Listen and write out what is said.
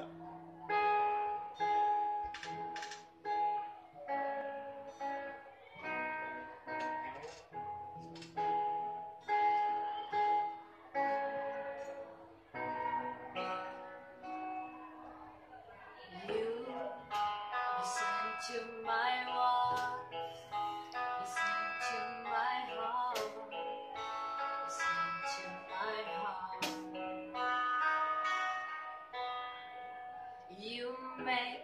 下。You make me wanna